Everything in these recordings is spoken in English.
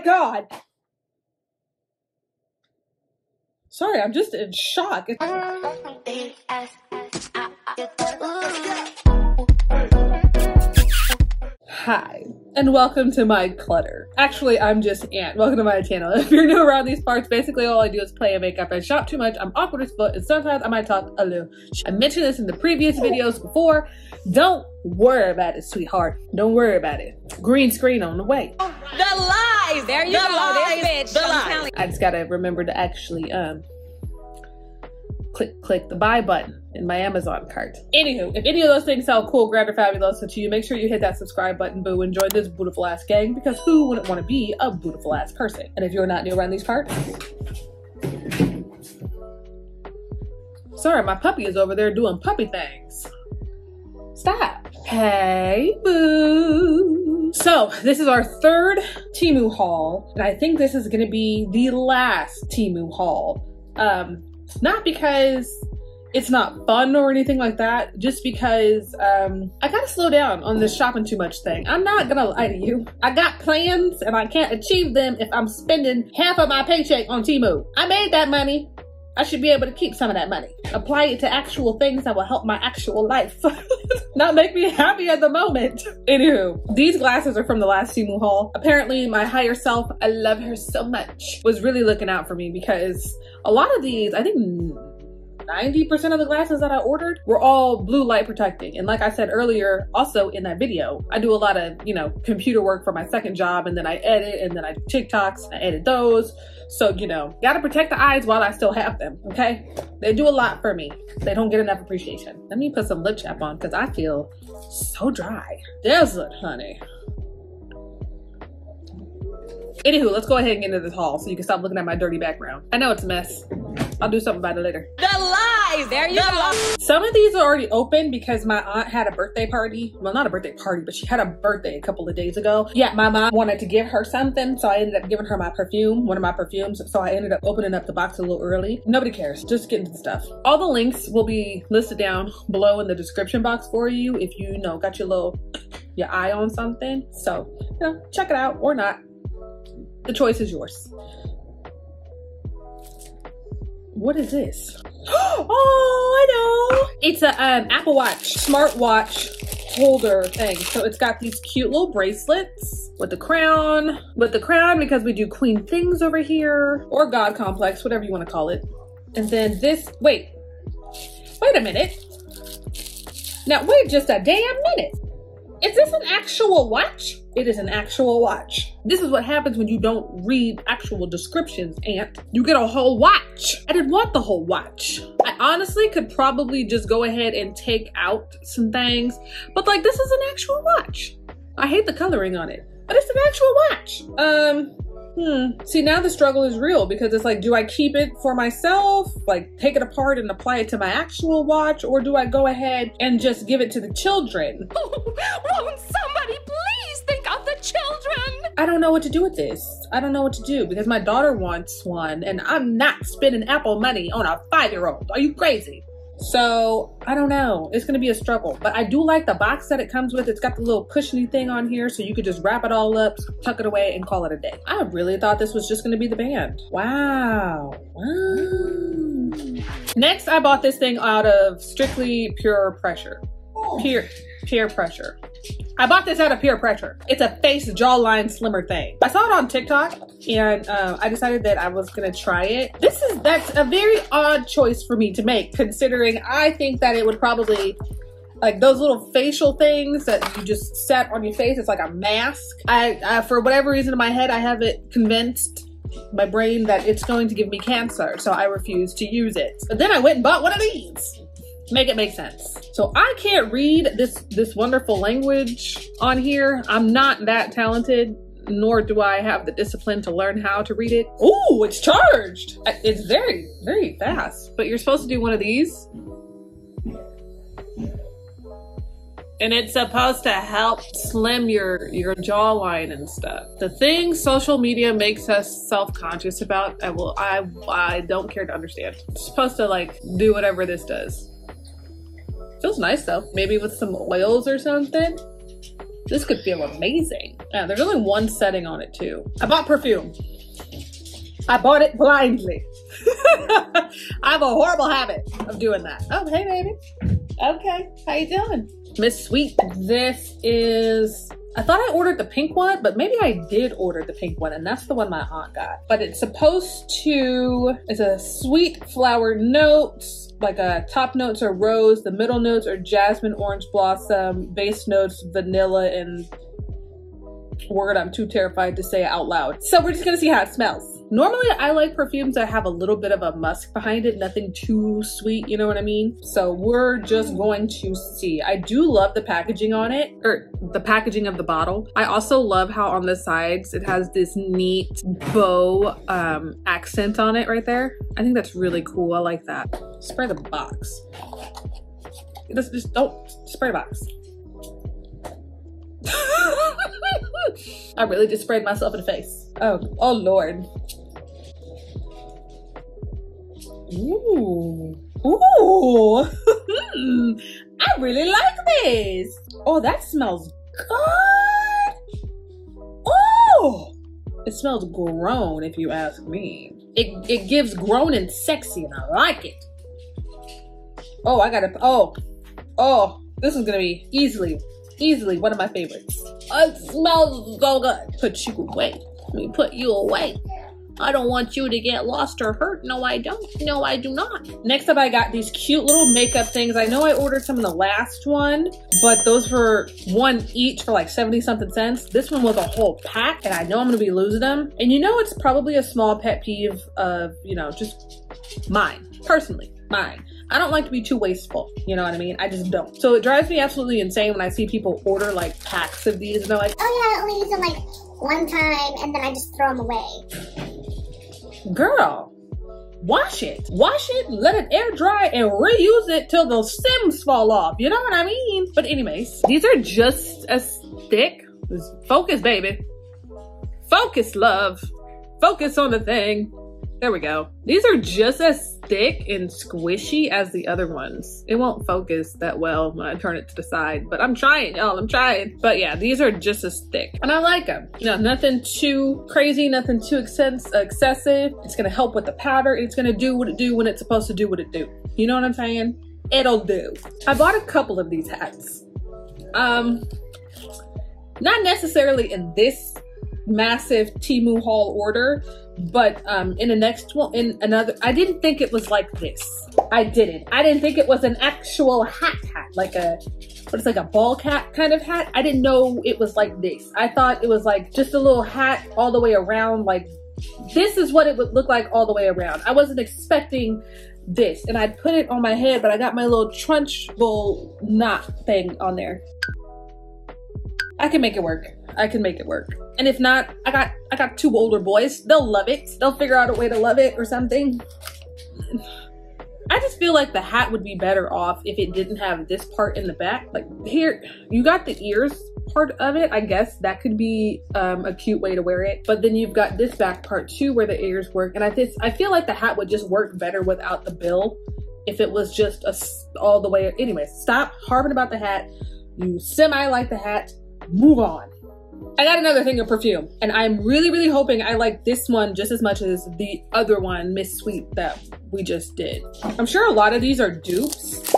god! Sorry, I'm just in shock. Hi, and welcome to my clutter. Actually, I'm just Ant. Welcome to my channel. If you're new around these parts, basically all I do is play and makeup. I shop too much, I'm awkward as foot, and sometimes I might talk a little. I mentioned this in the previous videos before. Don't worry about it, sweetheart. Don't worry about it. Green screen on the way. The lies. There you The go. lies. This bitch. The I'm lies. I just gotta remember to actually um click click the buy button in my Amazon cart. Anywho, if any of those things sound cool, grand, or fabulous to you, make sure you hit that subscribe button, boo, and join this beautiful ass gang because who wouldn't want to be a beautiful ass person? And if you're not new around these parts, sorry, my puppy is over there doing puppy things. Stop. Hey, boo. So, this is our third Temu haul, and I think this is gonna be the last Temu haul. Um, not because it's not fun or anything like that, just because um, I gotta slow down on this shopping too much thing. I'm not gonna lie to you. I got plans and I can't achieve them if I'm spending half of my paycheck on Temu. I made that money. I should be able to keep some of that money. Apply it to actual things that will help my actual life. Not make me happy at the moment. Anywho, these glasses are from the last Temu haul. Apparently, my higher self, I love her so much, was really looking out for me because a lot of these, I think 90% of the glasses that I ordered were all blue light protecting. And like I said earlier, also in that video, I do a lot of, you know, computer work for my second job and then I edit and then I TikToks, I edit those. So, you know, gotta protect the eyes while I still have them, okay? They do a lot for me. They don't get enough appreciation. Let me put some lip chap on because I feel so dry. Desert, honey. Anywho, let's go ahead and get into this haul so you can stop looking at my dirty background. I know it's a mess. I'll do something about it later. The lies. There you The go. Some of these are already open because my aunt had a birthday party. Well, not a birthday party, but she had a birthday a couple of days ago. Yeah, my mom wanted to give her something, so I ended up giving her my perfume, one of my perfumes. So I ended up opening up the box a little early. Nobody cares. Just get into the stuff. All the links will be listed down below in the description box for you if you, you know got your little your eye on something. So you know, check it out or not. The choice is yours. What is this? Oh, I know. It's a um, Apple Watch, smartwatch holder thing. So it's got these cute little bracelets with the crown, with the crown because we do queen things over here, or God complex, whatever you want to call it. And then this, wait, wait a minute. Now wait just a damn minute. Is this an actual watch? It is an actual watch. This is what happens when you don't read actual descriptions, Ant. You get a whole watch. I didn't want the whole watch. I honestly could probably just go ahead and take out some things, but like this is an actual watch. I hate the coloring on it, but it's an actual watch. Um, Hmm. See, now the struggle is real because it's like, do I keep it for myself, like take it apart and apply it to my actual watch, or do I go ahead and just give it to the children? Won't somebody please think of the children? I don't know what to do with this. I don't know what to do because my daughter wants one and I'm not spending Apple money on a five year old. Are you crazy? So I don't know. It's gonna be a struggle, but I do like the box that it comes with. It's got the little cushiony thing on here, so you could just wrap it all up, tuck it away, and call it a day. I really thought this was just gonna be the band. Wow. Wow. Next, I bought this thing out of strictly pure pressure. Pure, peer pressure. I bought this out of peer pressure. It's a face jawline slimmer thing. I saw it on TikTok and uh, I decided that I was gonna try it. This is that's a very odd choice for me to make, considering I think that it would probably like those little facial things that you just set on your face. It's like a mask. I, I for whatever reason in my head, I have it convinced my brain that it's going to give me cancer, so I refuse to use it. But then I went and bought one of these. Make it make sense. So I can't read this this wonderful language on here. I'm not that talented, nor do I have the discipline to learn how to read it. Ooh, it's charged. It's very, very fast. But you're supposed to do one of these. And it's supposed to help slim your your jawline and stuff. The thing social media makes us self-conscious about, I will I I don't care to understand. It's supposed to like do whatever this does. Feels nice though. Maybe with some oils or something. This could feel amazing. Yeah, there's only one setting on it too. I bought perfume. I bought it blindly. I have a horrible habit of doing that. Oh, hey baby. Okay, how you doing? Miss Sweet, this is I thought I ordered the pink one, but maybe I did order the pink one, and that's the one my aunt got. But it's supposed to, it's a sweet flower notes, like a top notes are rose, the middle notes are jasmine, orange blossom, base notes, vanilla, and word I'm too terrified to say out loud. So we're just gonna see how it smells. Normally I like perfumes that have a little bit of a musk behind it, nothing too sweet, you know what I mean? So we're just going to see. I do love the packaging on it, or the packaging of the bottle. I also love how on the sides it has this neat bow um, accent on it right there. I think that's really cool, I like that. Spray the box. Just, just don't spray the box. I really just sprayed myself in the face. Oh, oh Lord. Ooh, ooh. I really like this. Oh, that smells good. Oh, it smells grown if you ask me. It, it gives grown and sexy and I like it. Oh, I gotta, oh, oh, this is gonna be easily easily one of my favorites. It smells so good. Put you away. Let me put you away. I don't want you to get lost or hurt. No, I don't. No, I do not. Next up, I got these cute little makeup things. I know I ordered some in the last one, but those were one each for like 70 something cents. This one was a whole pack and I know I'm gonna be losing them. And you know, it's probably a small pet peeve of, you know, just mine, personally, mine. I don't like to be too wasteful. You know what I mean? I just don't. So it drives me absolutely insane when I see people order like packs of these and they're like, oh yeah, only use them like one time and then I just throw them away. Girl, wash it. Wash it, let it air dry, and reuse it till the stems fall off. You know what I mean? But anyways, these are just as thick. Focus, baby. Focus, love. Focus on the thing. There we go. These are just as thick and squishy as the other ones. It won't focus that well when I turn it to the side, but I'm trying, y'all, I'm trying. But yeah, these are just as thick and I like them. You know, nothing too crazy, nothing too excessive. It's gonna help with the powder. It's gonna do what it do when it's supposed to do what it do. You know what I'm saying? It'll do. I bought a couple of these hats. Um, not necessarily in this massive Temu haul order, but um, in the next one, in another, I didn't think it was like this. I didn't. I didn't think it was an actual hat hat, like a, what is like a ball cap kind of hat. I didn't know it was like this. I thought it was like just a little hat all the way around, like this is what it would look like all the way around. I wasn't expecting this and I put it on my head, but I got my little trunchbull knot thing on there. I can make it work. I can make it work. And if not, I got I got two older boys. They'll love it. They'll figure out a way to love it or something. I just feel like the hat would be better off if it didn't have this part in the back. Like here, you got the ears part of it. I guess that could be um, a cute way to wear it. But then you've got this back part too where the ears work. And I just, I feel like the hat would just work better without the bill if it was just a, all the way. Anyway, stop harping about the hat. You semi like the hat. Move on. I got another thing of perfume, and I'm really, really hoping I like this one just as much as the other one, Miss Sweet, that we just did. I'm sure a lot of these are dupes.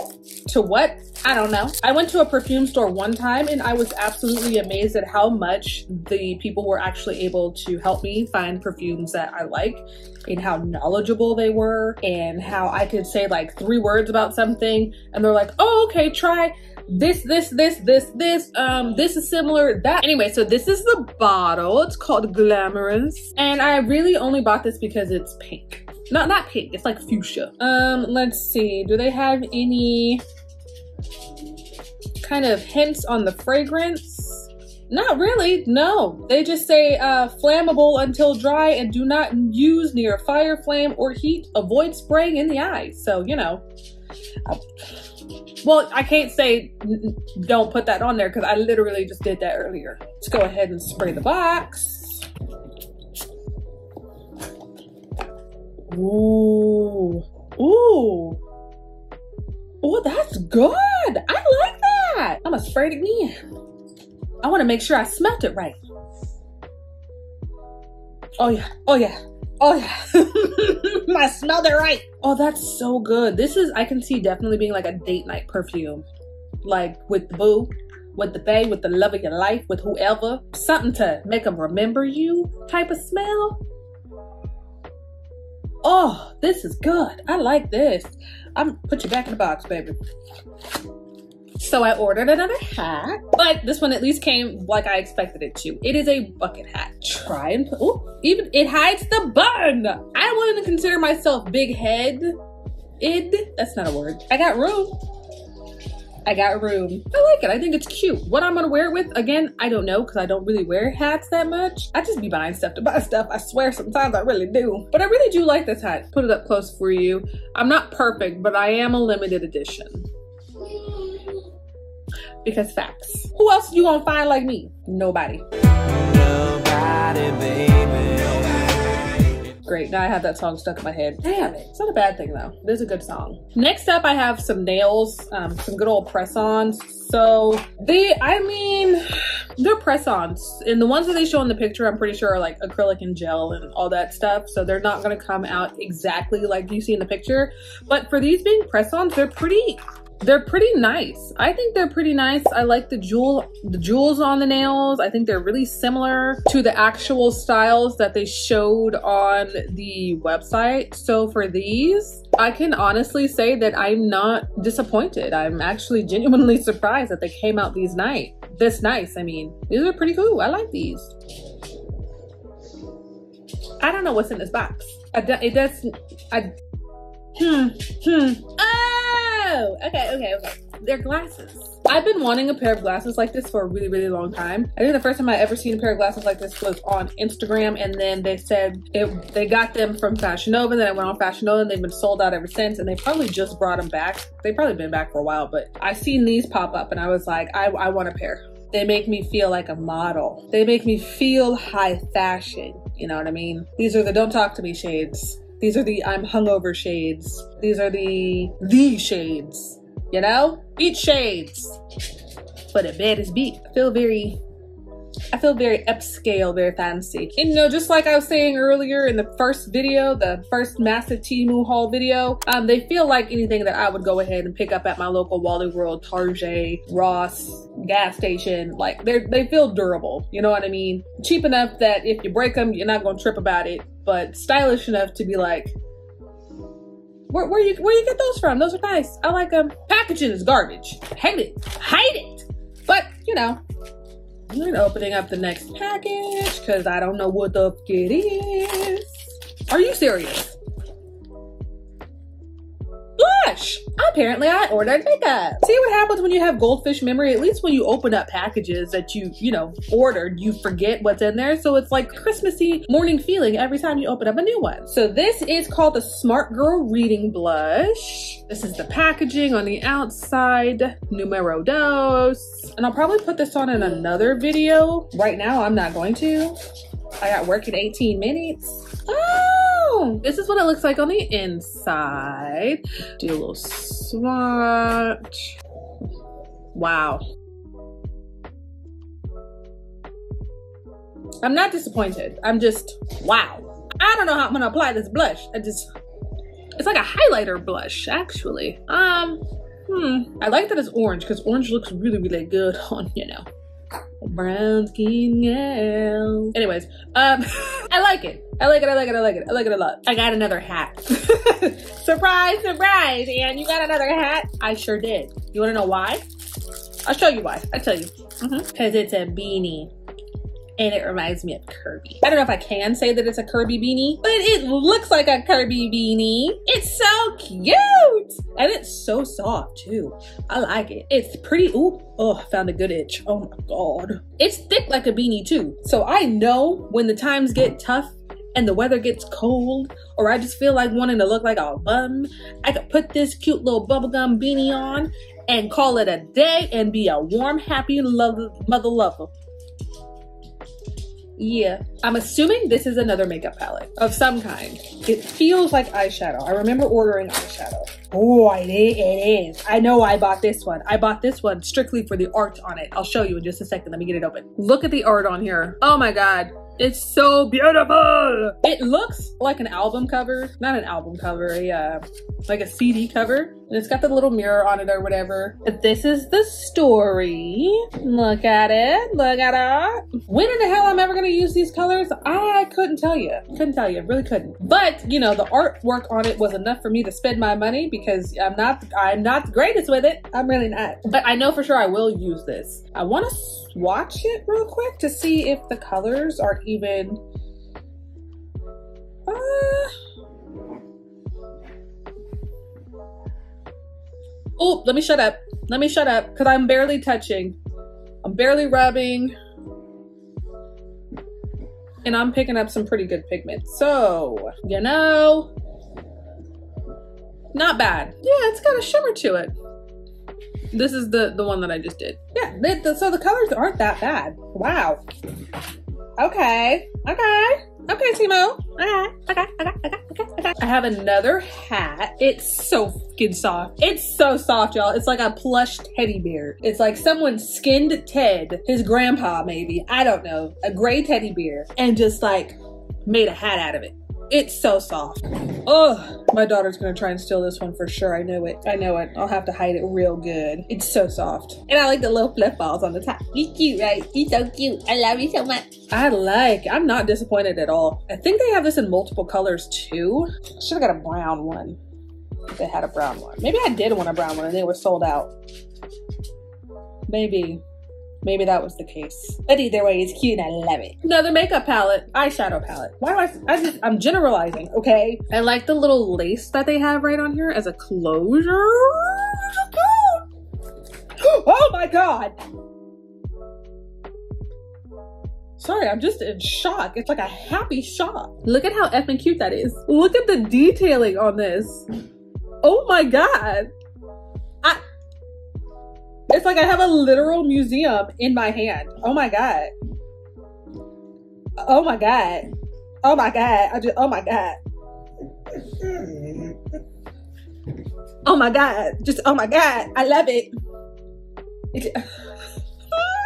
To what? I don't know. I went to a perfume store one time and I was absolutely amazed at how much the people were actually able to help me find perfumes that I like and how knowledgeable they were and how I could say like three words about something and they're like, oh, okay, try this, this, this, this, this, um, this is similar, that. Anyway, so this is the bottle. It's called Glamorous. And I really only bought this because it's pink. Not, not pink, it's like fuchsia. Um, let's see, do they have any kind of hints on the fragrance? Not really, no. They just say uh, flammable until dry and do not use near fire, flame, or heat. Avoid spraying in the eyes. So, you know, I well, I can't say don't put that on there because I literally just did that earlier. Let's go ahead and spray the box. Ooh. Ooh. Oh, that's good. I like that. I'm gonna spray it again. I want to make sure I smelt it right. Oh yeah, oh yeah, oh yeah. I smelled it right. Oh, that's so good. This is, I can see definitely being like a date night perfume. Like with the boo, with the bae, with the love of your life, with whoever. Something to make them remember you type of smell. Oh, this is good. I like this. I'm put you back in the box, baby. So I ordered another hat, but this one at least came like I expected it to. It is a bucket hat. Try and put, oh, even it hides the bun. I wouldn't consider myself big head. Id, that's not a word. I got room. I got room. I like it. I think it's cute. What I'm gonna wear it with, again, I don't know because I don't really wear hats that much. I just be buying stuff to buy stuff. I swear sometimes I really do. But I really do like this hat. Put it up close for you. I'm not perfect, but I am a limited edition. Because facts. Who else you gonna find like me? Nobody. Nobody, baby. Great, now I have that song stuck in my head. Damn it. It's not a bad thing though. It is a good song. Next up, I have some nails, um, some good old press-ons. So they, I mean, they're press-ons. And the ones that they show in the picture, I'm pretty sure are like acrylic and gel and all that stuff. So they're not gonna come out exactly like you see in the picture. But for these being press-ons, they're pretty they're pretty nice. I think they're pretty nice. I like the jewel, the jewels on the nails. I think they're really similar to the actual styles that they showed on the website. So for these, I can honestly say that I'm not disappointed. I'm actually genuinely surprised that they came out these night this nice. I mean, these are pretty cool. I like these. I don't know what's in this box. It does. I hmm hmm. Oh, okay, okay, okay. They're glasses. I've been wanting a pair of glasses like this for a really, really long time. I think the first time I ever seen a pair of glasses like this was on Instagram, and then they said it, they got them from Fashion Nova. And then I went on Fashion Nova, and they've been sold out ever since. And they probably just brought them back. They've probably been back for a while, but I seen these pop up, and I was like, I, I want a pair. They make me feel like a model. They make me feel high fashion. You know what I mean? These are the don't talk to me shades. These are the I'm hungover shades. These are the the shades. You know? Eat shades. But a bed is beat. I feel very I feel very upscale, very fancy. And you know, just like I was saying earlier in the first video, the first massive Temu haul video, um, they feel like anything that I would go ahead and pick up at my local Wally World, Target, Ross, gas station. Like they they feel durable. You know what I mean? Cheap enough that if you break them, you're not gonna trip about it, but stylish enough to be like, where, where you where you get those from? Those are nice. I like them. Packaging is garbage. Hate it. Hate it. But you know, I'm opening up the next package because I don't know what the fuck it is. Are you serious? Blush! Apparently I ordered makeup. See what happens when you have goldfish memory? At least when you open up packages that you, you know, ordered, you forget what's in there. So it's like Christmassy morning feeling every time you open up a new one. So this is called the Smart Girl Reading Blush. This is the packaging on the outside, numero dos. And I'll probably put this on in another video. Right now, I'm not going to. I got work in 18 minutes. Ah! Oh, this is what it looks like on the inside. Do a little swatch. Wow. I'm not disappointed. I'm just, wow. I don't know how I'm gonna apply this blush. I just, it's like a highlighter blush, actually. Um, hmm. I like that it's orange because orange looks really, really good on, you know, brown skin girls. Anyways, um, I like it. I like it. I like it. I like it. I like it a lot. I got another hat. surprise, surprise. And you got another hat? I sure did. You want to know why? I'll show you why. I'll tell you. Because mm-hmm. it's a beanie and it reminds me of Kirby. I don't know if I can say that it's a Kirby beanie, but it looks like a Kirby beanie. It's so cute! And it's so soft too. I like it. It's pretty, ooh, oh, found a good itch. Oh my God. It's thick like a beanie too. So I know when the times get tough and the weather gets cold, or I just feel like wanting to look like a bum, I could put this cute little bubblegum beanie on and call it a day and be a warm, happy love, mother lover. Yeah. I'm assuming this is another makeup palette of some kind. It feels like eyeshadow. I remember ordering eyeshadow. Oh, it is. It is. I know I bought this one. I bought this one strictly for the art on it. I'll show you in just a second. Let me get it open. Look at the art on here. Oh my God. It's so beautiful. It looks like an album cover, not an album cover, a uh, like a CD cover. It's got the little mirror on it or whatever. This is the story. Look at it. Look at it. When in the hell am I'm ever gonna use these colors? I couldn't tell you. Couldn't tell you. Really couldn't. But you know, the artwork on it was enough for me to spend my money because I'm not I'm not the greatest with it. I'm really not. But I know for sure I will use this. I want to swatch it real quick to see if the colors are even. Uh, Oh, let me shut up. Let me shut up because I'm barely touching. I'm barely rubbing. And I'm picking up some pretty good pigment. So, you know, not bad. Yeah, it's got a shimmer to it. This is the, the one that I just did. Yeah, they, the, so the colors aren't that bad. Wow. Okay, okay. Okay, Temu. Okay, okay, okay, okay, okay, okay. I have another hat. It's so fucking soft. It's so soft, y'all. It's like a plush teddy bear. It's like someone skinned Ted, his grandpa maybe, I don't know, a gray teddy bear, and just like made a hat out of it. It's so soft. Oh, my daughter's gonna try and steal this one for sure. I know it. I know it. I'll have to hide it real good. It's so soft. And I like the little flip balls on the top. He's cute, right? He's so cute. I love you so much. I like. I'm not disappointed at all. I think they have this in multiple colors too. Should have got a brown one. They had a brown one. Maybe I did want a brown one and they were sold out. Maybe. Maybe that was the case. But either way, it's cute and I love it. Another makeup palette, eyeshadow palette. Why do I, I just, I'm generalizing, okay? I like the little lace that they have right on here as a closure. Oh my god! Sorry, I'm just in shock. It's like a happy shock. Look at how effing cute that is. Look at the detailing on this. Oh my god. It's like I have a literal museum in my hand. Oh my god. Oh my god. Oh my god. I just oh my god. Oh my god. Just oh my god. I love it. It-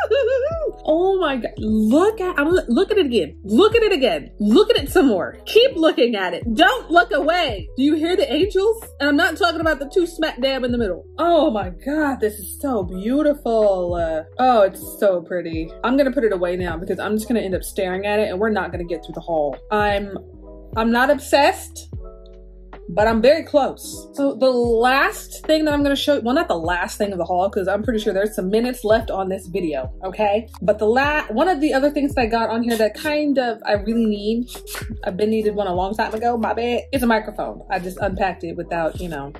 oh my god. Look at I'm, look at it again. Look at it again. Look at it some more. Keep looking at it. Don't look away. Do you hear the angels? And i'm not talking about the two smack dab in the middle. Oh my god. This is so beautiful. Uh, oh it's so pretty. I'm gonna put it away now because i'm just gonna end up staring at it and we're not gonna get through the haul i'm i'm not obsessed but I'm very close. So the last thing that I'm gonna show, well, not the last thing of the haul, because I'm pretty sure there's some minutes left on this video, okay? But the last, one of the other things that I got on here that kind of I really need, I've been needed one a long time ago, my bad, is a microphone. I just unpacked it without, you know,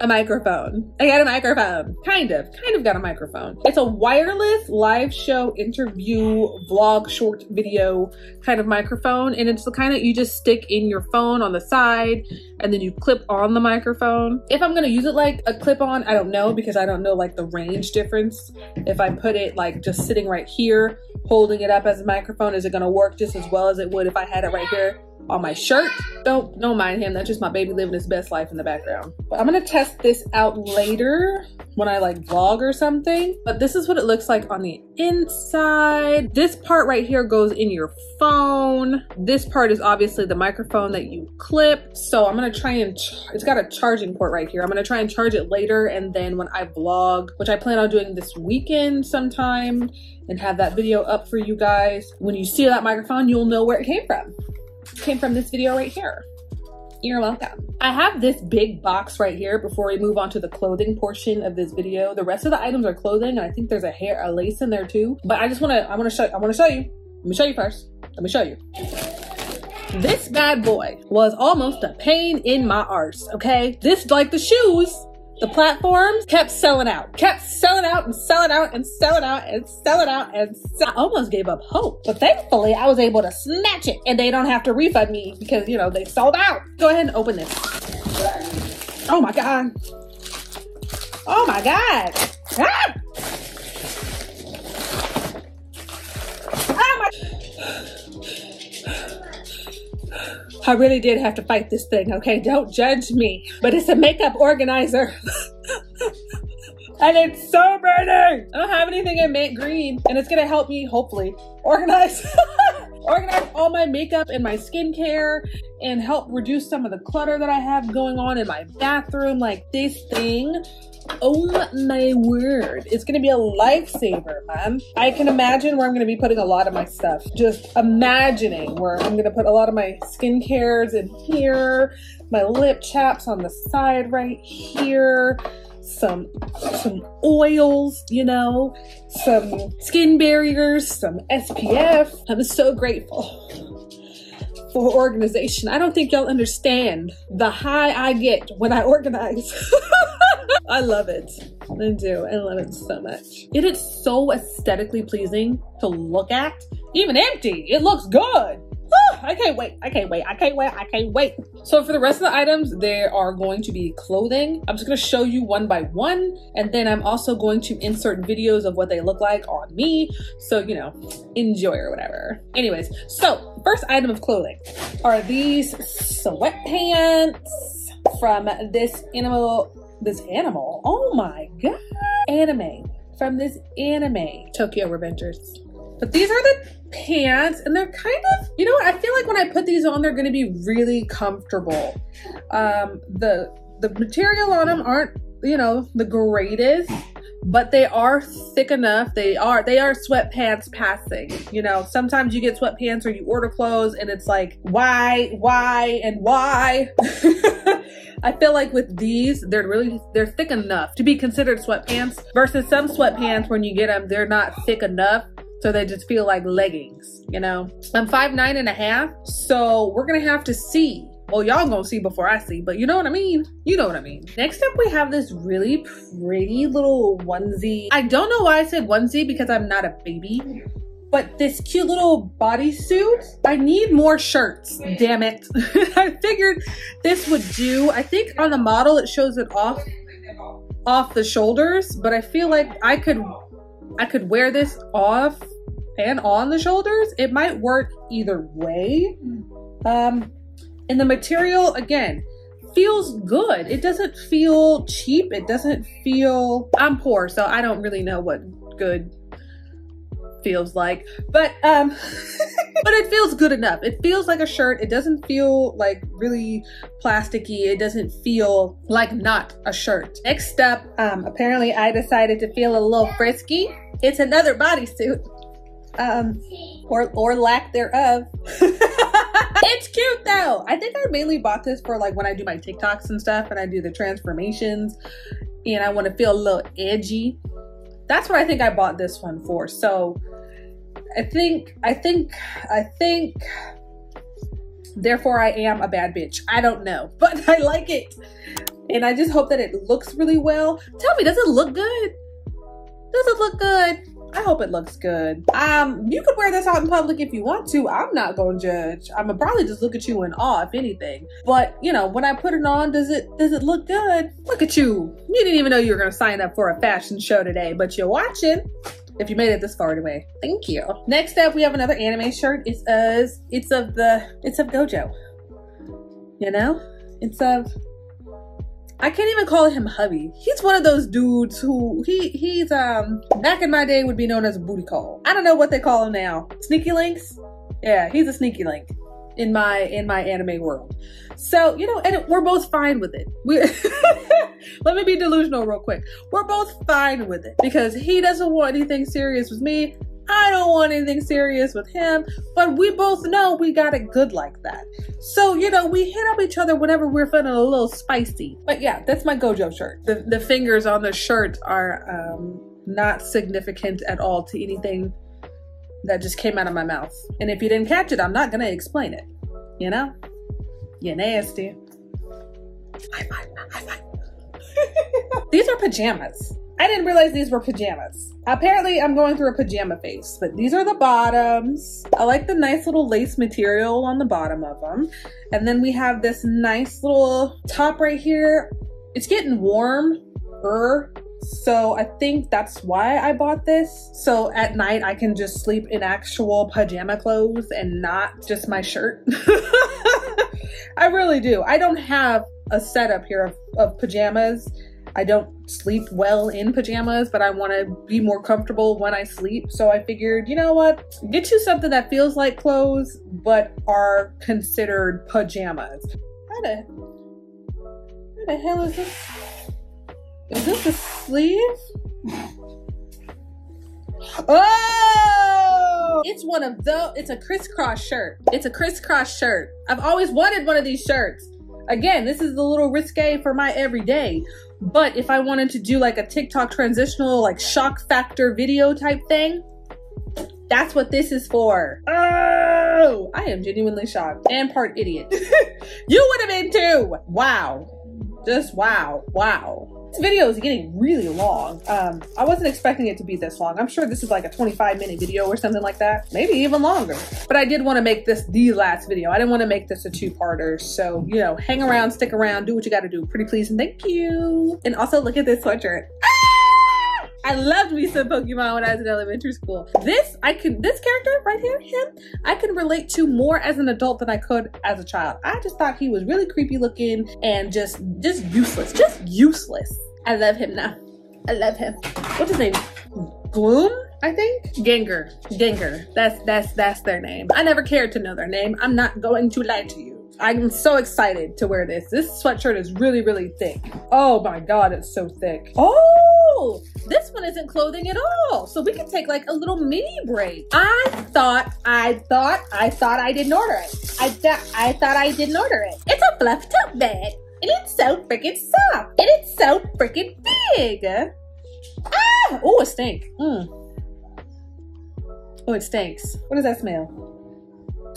a microphone. I got a microphone. Kind of. Kind of got a microphone. It's a wireless live show interview vlog short video kind of microphone. And it's the kind that you just stick in your phone on the side and then you clip on the microphone. If I'm gonna use it like a clip on, I don't know because I don't know like the range difference. If I put it like just sitting right here, holding it up as a microphone, is it gonna work just as well as it would if I had it right here? On my shirt. Don't don't mind him. That's just my baby living his best life in the background. But I'm gonna test this out later when I like vlog or something. But this is what it looks like on the inside. This part right here goes in your phone. This part is obviously the microphone that you clip. So I'm gonna try and it's got a charging port right here. I'm gonna try and charge it later and then when I vlog, which I plan on doing this weekend sometime and have that video up for you guys. When you see that microphone, you'll know where it came from came from this video right here. You're welcome. I have this big box right here before we move on to the clothing portion of this video. The rest of the items are clothing and I think there's a hair, a lace in there too. But I just wanna, I wanna show, I wanna show you. Let me show you first. Let me show you. This bad boy was almost a pain in my arse, okay? This, like the shoes, the platforms kept selling out, kept selling out and selling out and selling out and selling out and sell- I almost gave up hope. But thankfully, I was able to snatch it and they don't have to refund me because, you know, they sold out. Go ahead and open this. Oh my God. Oh my God. Ah! Oh my. I really did have to fight this thing, okay? Don't judge me. But it's a makeup organizer. and it's so pretty. I don't have anything in matte green, and it's gonna help me, hopefully, organize. organize all my makeup and my skincare and help reduce some of the clutter that I have going on in my bathroom. Like this thing Oh my word. It's gonna be a lifesaver, man. I can imagine where I'm gonna be putting a lot of my stuff. Just imagining where I'm gonna put a lot of my skincares in here, my lip chaps on the side right here, some some oils, you know, some skin barriers, some SPF. I'm so grateful for organization. I don't think y'all understand the high I get when I organize. I love it. I do. I love it so much. It is so aesthetically pleasing to look at. Even empty, it looks good. Ah, I can't wait. I can't wait. I can't wait. I can't wait. So for the rest of the items, there are going to be clothing. I'm just going to show you one by one. And then I'm also going to insert videos of what they look like on me. So, you know, enjoy or whatever. Anyways, so first item of clothing are these sweatpants from this animal this animal. Oh my god. Anime. From this anime. Tokyo Revengers. But these are the pants and they're kind of, you know what? I feel like when I put these on, they're to be really comfortable. Um, the, the material on them aren't, you know, the greatest, but they are thick enough. They are, they are sweatpants passing. You know, sometimes you get sweatpants or you order clothes and it's like, why, why, and why? I feel like with these, they're really, they're thick enough to be considered sweatpants versus some sweatpants when you get them, they're not thick enough. So they just feel like leggings, you know? I'm five nine and a half, so we're gonna have to see. Well, y'all gonna see before I see, but you know what I mean? You know what I mean. Next up, we have this really pretty little onesie. I don't know why I said onesie because I'm not a baby, but this cute little bodysuit, I need more shirts, damn it. I figured this would do. I think on the model it shows it off off the shoulders, but I feel like I could I could wear this off and on the shoulders. It might work either way. Um and the material again feels good. It doesn't feel cheap. It doesn't feel I'm poor, so I don't really know what good feels like. But um but it feels good enough. It feels like a shirt. It doesn't feel like really plasticky. It doesn't feel like not a shirt. Next up, um apparently I decided to feel a little frisky. It's another bodysuit. Um or or lack thereof. it's cute though. I think I mainly bought this for like when I do my TikToks and stuff and I do the transformations and I want to feel a little edgy that's what I think I bought this one for. So I think, I think, I think, therefore I am a bad bitch. I don't know, but I like it. And I just hope that it looks really well. Tell me, does it look good? Does it look good? I hope it looks good. Um, you could wear this out in public if you want to. I'm not gonna judge. I'm gonna probably just look at you in awe, if anything. But you know, when I put it on, does it does it look good? Look at you. You didn't even know you were gonna sign up for a fashion show today, but you're watching. If you made it this far anyway, thank you. Next up, we have another anime shirt. It's us. It's of the. It's of Gojo. You know, it's of I can't even call him hubby. He's one of those dudes who he he's um back in my day would be known as a booty call. I don't know what they call him now. Sneaky links? Yeah, he's a sneaky link in my in my anime world. So, you know, and we're both fine with it. We Let me be delusional real quick. We're both fine with it because he doesn't want anything serious with me. I don't want anything serious with him, but we both know we got it good like that. So, you know, we hit up each other whenever we're feeling a little spicy. But yeah, that's my Gojo shirt. The, the fingers on the shirt are um, not significant at all to anything that just came out of my mouth. And if you didn't catch it, I'm not going to explain it. You know? You nasty. High five, high five. These are pajamas. I didn't realize these were pajamas. Apparently I'm going through a pajama phase, but these are the bottoms. I like the nice little lace material on the bottom of them. And then we have this nice little top right here. It's getting warmer So I think that's why I bought this. So at night I can just sleep in actual pajama clothes and not just my shirt. I really do. I don't have a setup here of, of pajamas. I don't sleep well in pajamas, but I want to be more comfortable when I sleep. So I figured, you know what? Get you something that feels like clothes, but are considered pajamas. How the, how the hell is this? Is this a sleeve? Oh! It's one of those, it's a crisscross shirt. It's a crisscross shirt. I've always wanted one of these shirts. Again, this is a little risque for my everyday. But if I wanted to do like a TikTok transitional, like shock factor video type thing, that's what this is for. Oh, I am genuinely shocked and part idiot. you would have been too. Wow. Just wow. Wow. This video is getting really long. Um, I wasn't expecting it to be this long. I'm sure this is like a 25 minute video or something like that. Maybe even longer. But I did want to make this the last video. I didn't want to make this a two-parter. So, you know, hang around, stick around, do what you got to do. Pretty please and thank you. And also look at this sweatshirt. Ah! I loved me some Pokemon when I was in elementary school. This, I can, this character right here, him, I can relate to more as an adult than I could as a child. I just thought he was really creepy looking and just, just useless, just useless. I love him now. I love him. What's his name? Gloom? I think Gengar. Gengar. That's that's that's their name. I never cared to know their name. I'm not going to lie to you. I'm so excited to wear this. This sweatshirt is really, really thick. Oh my god, it's so thick. Oh, this one isn't clothing at all. So we can take like a little mini break. I thought, I thought, I thought I didn't order it. I thought, I thought I didn't order it. It's a fluff top bag. And it's so freaking soft. And it's so freaking big. Ah! Oh, it stink. Mm. Oh, it stinks. What does that smell?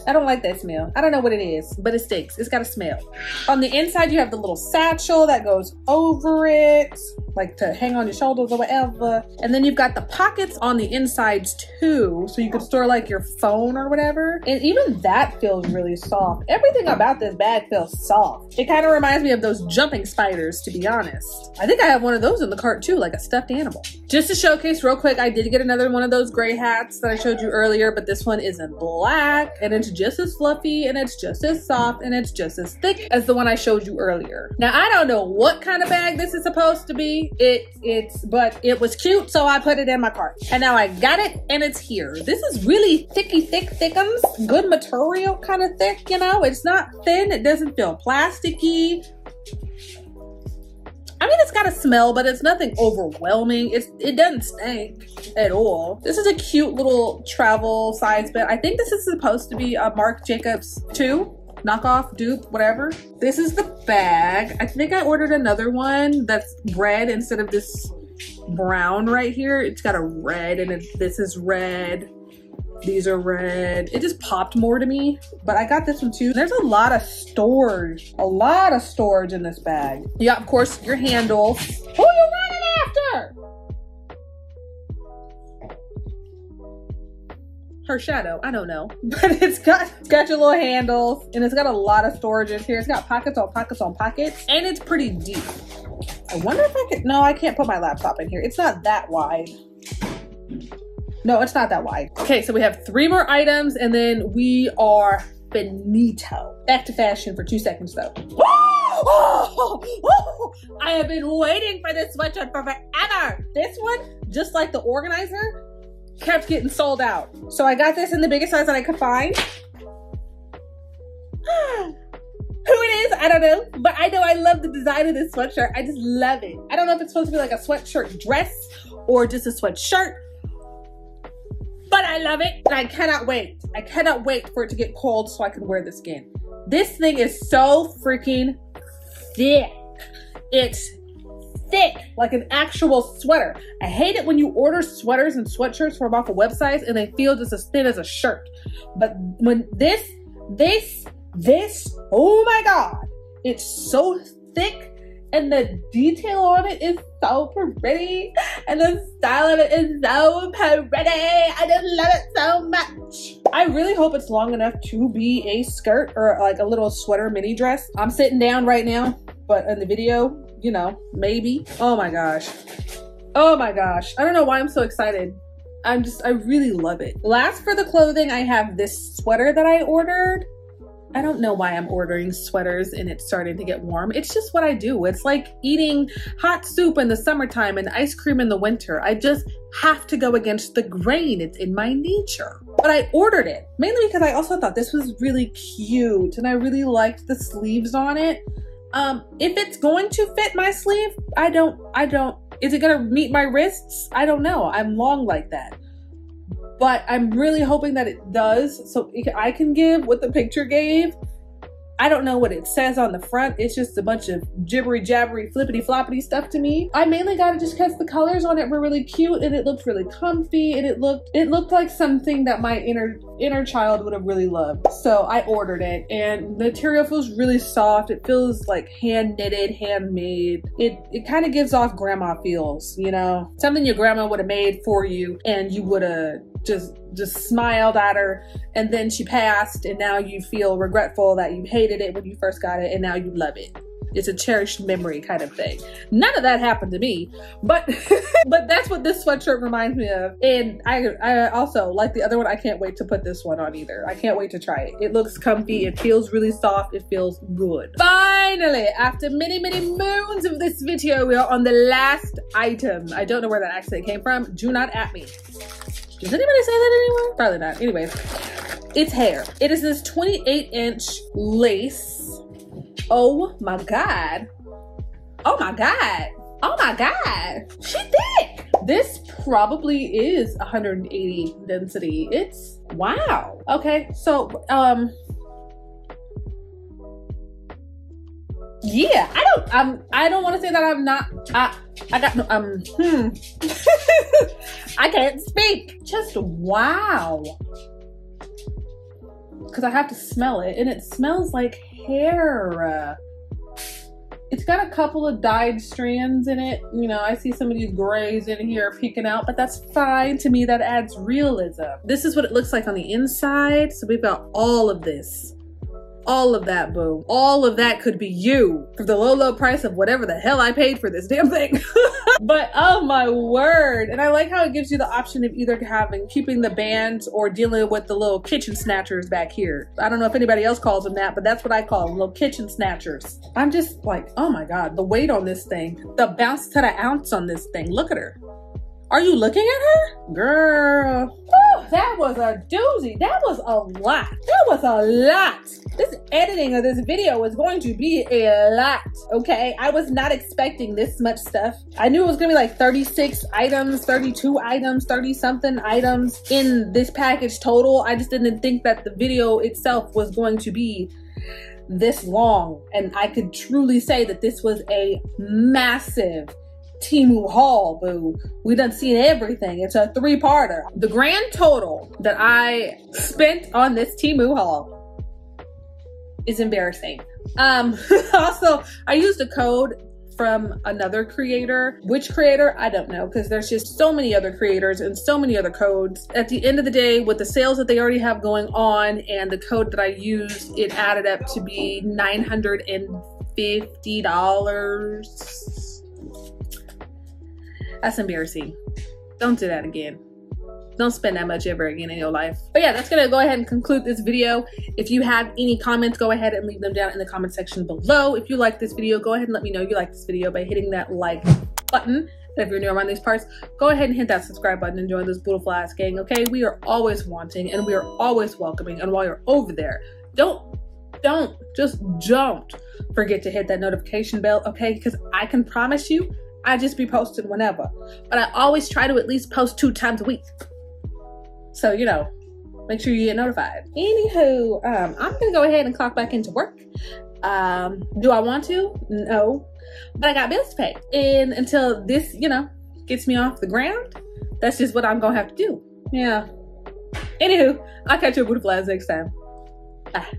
I don't like that smell. I don't know what it is, but it stinks. It's got a smell. On the inside, you have the little satchel that goes over it, like to hang on your shoulders or whatever. And then you've got the pockets on the insides too, so you could store like your phone or whatever. And even that feels really soft. Everything about this bag feels soft. It kind of reminds me of those jumping spiders, to be honest. I think I have one of those in the cart too, like a stuffed animal. Just to showcase real quick, I did get another one of those gray hats that I showed you earlier, but this one is in black and it's just as fluffy and it's just as soft and it's just as thick as the one I showed you earlier. Now, I don't know what kind of bag this is supposed to be. It, it's, but it was cute, so I put it in my cart. And now I got it and it's here. This is really thicky, thick, thickums. Good material kind of thick, you know? It's not thin. It doesn't feel plasticky. I mean, it's got a smell, but it's nothing overwhelming. It's it doesn't stink at all. This is a cute little travel size bit. I think this is supposed to be a Marc Jacobs 2 knockoff, dupe, whatever. This is the bag. I think I ordered another one that's red instead of this brown right here. It's got a red and it, this is red. These are red. It just popped more to me, but I got this one too. There's a lot of storage, a lot of storage in this bag. Yeah, of course, your handle. Who you running after? Her shadow, I don't know. But it's got, it's got your little handles and it's got a lot of storages here. It's got pockets on pockets on pockets and it's pretty deep. I wonder if I could, no, I can't put my laptop in here. It's not that wide. No, it's not that wide. Okay, so we have three more items and then we are finito. Back to fashion for two seconds though. I have been waiting for this sweatshirt for forever. This one, just like the organizer, kept getting sold out. So I got this in the biggest size that I could find. Who it is, I don't know. But I know I love the design of this sweatshirt. I just love it. I don't know if it's supposed to be like a sweatshirt dress or just a sweatshirt. But I love it and I cannot wait. I cannot wait for it to get cold so I can wear this again. This thing is so freaking thick. It's thick, like an actual sweater. I hate it when you order sweaters and sweatshirts from off of websites and they feel just as thin as a shirt. But when this, this, this, oh my God, it's so thick and the detail on it is so pretty and the style of it is so pretty. I just love it so much. I really hope it's long enough to be a skirt or like a little sweater mini dress. I'm sitting down right now, but in the video, you know, maybe. Oh my gosh. Oh my gosh. I don't know why I'm so excited. I'm just, I really love it. Last for the clothing, I have this sweater that I ordered. I don't know why I'm ordering sweaters and it's starting to get warm. It's just what I do. It's like eating hot soup in the summertime and ice cream in the winter. I just have to go against the grain. It's in my nature. But I ordered it mainly because I also thought this was really cute and I really liked the sleeves on it. Um, if it's going to fit my sleeve, I don't, I don't, is it gonna meet my wrists? I don't know. I'm long like that but I'm really hoping that it does so I can give what the picture gave. I don't know what it says on the front. It's just a bunch of jibbery jabbery flippity floppity stuff to me. I mainly got it just because the colors on it were really cute and it looked really comfy and it looked it looked like something that my inner inner child would have really loved. So I ordered it and the material feels really soft. It feels like hand knitted, handmade. It it kind of gives off grandma feels, you know? Something your grandma would have made for you and you would have just just smiled at her. And then she passed and now you feel regretful that you hated it when you first got it and now you love it. It's a cherished memory kind of thing. None of that happened to me but but that's what this sweatshirt reminds me of. And i i also like the other one i can't wait to put this one on either. I can't wait to try it. It looks comfy. It feels really soft. It feels good. Finally after many many moons of this video we are on the last item. I don't know where that actually came from. Do not at me does anybody say that anymore? Probably not. Anyways, it's hair. It is this 28 inch lace. Oh my God. Oh my God. Oh my God. She thick. This probably is 180 density. It's wow. Okay, so um yeah, I don't um I don't want to say that I'm not I I got no um hmm I can't speak. Just wow. Cause I have to smell it and it smells like hair. It's got a couple of dyed strands in it. You know, I see some of these grays in here peeking out, but that's fine. To me, that adds realism. This is what it looks like on the inside. So we've got all of this all of that, boo. All of that could be you for the low, low price of whatever the hell I paid for this damn thing. but oh my word. And I like how it gives you the option of either having keeping the bands or dealing with the little kitchen snatchers back here. I don't know if anybody else calls them that, but that's what I call them, little kitchen snatchers. I'm just like, oh my God, the weight on this thing, the bounce to the ounce on this thing. Look at her. Are you looking at her? Girl. That was a doozy. That was a lot. That was a lot. This editing of this video is going to be a lot, okay? I was not expecting this much stuff. I knew it was gonna be like 36 items, 32 items, 30 something items in this package total. I just didn't think that the video itself was going to be this long. And I could truly say that this was a massive Temu haul, boo. We done seen everything. It's a three-parter. The grand total that I spent on this Temu haul is embarrassing. Um, also, I used a code from another creator. Which creator? I don't know because there's just so many other creators and so many other codes. At the end of the day, with the sales that they already have going on and the code that I used, it added up to be $950 that's embarrassing. Don't do that again. Don't spend that much ever again in your life. But yeah, that's gonna go ahead and conclude this video. If you have any comments, go ahead and leave them down in the comment section below. If you like this video, go ahead and let me know you like this video by hitting that like button. And if you're new around these parts, go ahead and hit that subscribe button and join this beautiful ass gang, okay? We are always wanting and we are always welcoming. And while you're over there, don't, don't, just don't forget to hit that notification bell, okay? Because I can promise you, I just be posting whenever. But I always try to at least post two times a week. So, you know, make sure you get notified. Anywho, um, I'm gonna go ahead and clock back into work. Um, do I want to? No. But I got bills to pay. And until this, you know, gets me off the ground, that's just what I'm gonna have to do. Yeah. Anywho, I'll catch you with beautiful next time. Bye.